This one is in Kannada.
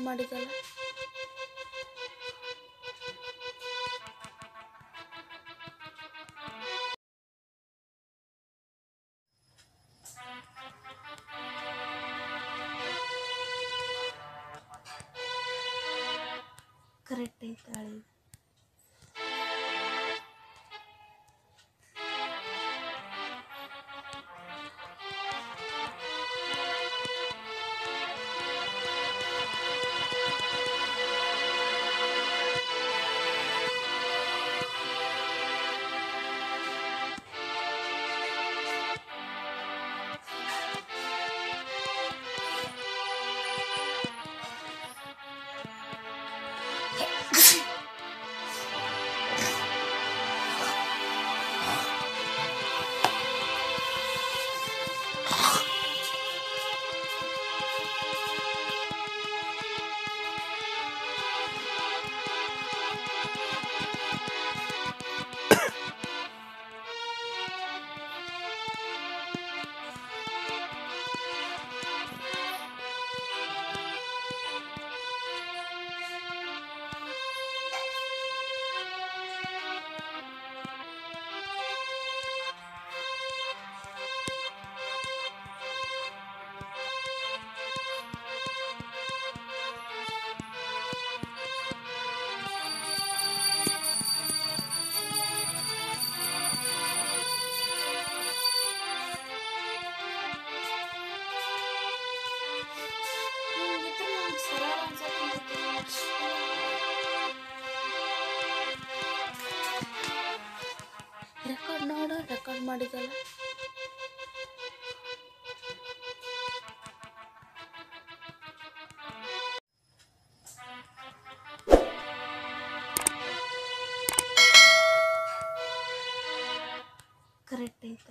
ರೆಕಾರ್ಡ್ ಮಾಡಿದಲ್ಲ ಕರೆಕ್ಟ್ ಐತೆ ಕಾಲ್ ಮಾಡಿದಲ್ಲ? ಕರೆಕ್ಟ್ ಐತೆ